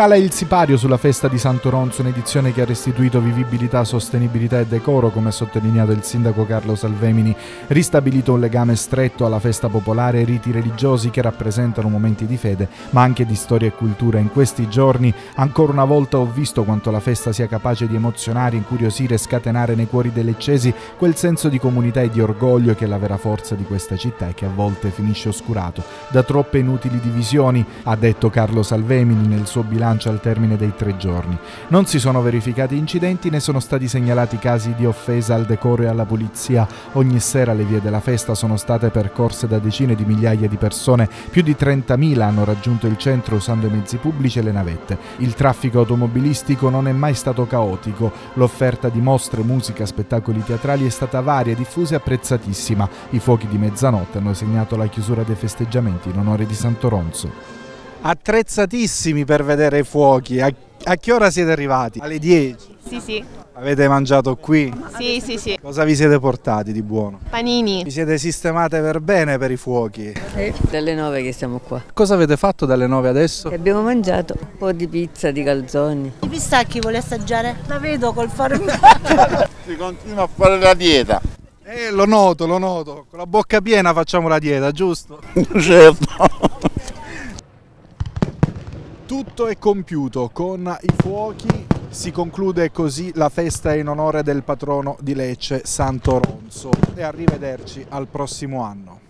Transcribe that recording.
Cala il sipario sulla festa di Santo Ronzo, un'edizione che ha restituito vivibilità, sostenibilità e decoro, come ha sottolineato il sindaco Carlo Salvemini, ristabilito un legame stretto alla festa popolare e riti religiosi che rappresentano momenti di fede, ma anche di storia e cultura. In questi giorni, ancora una volta ho visto quanto la festa sia capace di emozionare, incuriosire e scatenare nei cuori dei leccesi quel senso di comunità e di orgoglio che è la vera forza di questa città e che a volte finisce oscurato da troppe inutili divisioni, ha detto Carlo Salvemini nel suo bilancio bilancio al termine dei tre giorni. Non si sono verificati incidenti né sono stati segnalati casi di offesa al decoro e alla pulizia. Ogni sera le vie della festa sono state percorse da decine di migliaia di persone, più di 30.000 hanno raggiunto il centro usando i mezzi pubblici e le navette. Il traffico automobilistico non è mai stato caotico, l'offerta di mostre, musica, spettacoli teatrali è stata varia, diffusa e apprezzatissima. I fuochi di mezzanotte hanno segnato la chiusura dei festeggiamenti in onore di Santo Ronzo attrezzatissimi per vedere i fuochi. A, a che ora siete arrivati? Alle 10? Sì, sì. Avete mangiato qui? Sì, sì, sì. Cosa vi siete portati di buono? Panini. Vi siete sistemate per bene per i fuochi? Sì. Dalle 9 che siamo qua. Cosa avete fatto dalle 9 adesso? Abbiamo mangiato un po' di pizza, di calzoni. I pistacchi vuole assaggiare? La vedo col formaggio. si continua a fare la dieta. Eh, lo noto, lo noto. Con la bocca piena facciamo la dieta, giusto? certo. Tutto è compiuto con i fuochi, si conclude così la festa in onore del patrono di Lecce, Santo Ronzo e arrivederci al prossimo anno.